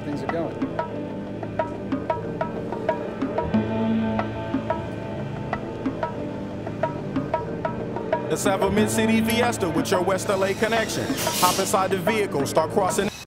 how things are going. Let's have a mid-city fiesta with your West LA connection. Hop inside the vehicle, start crossing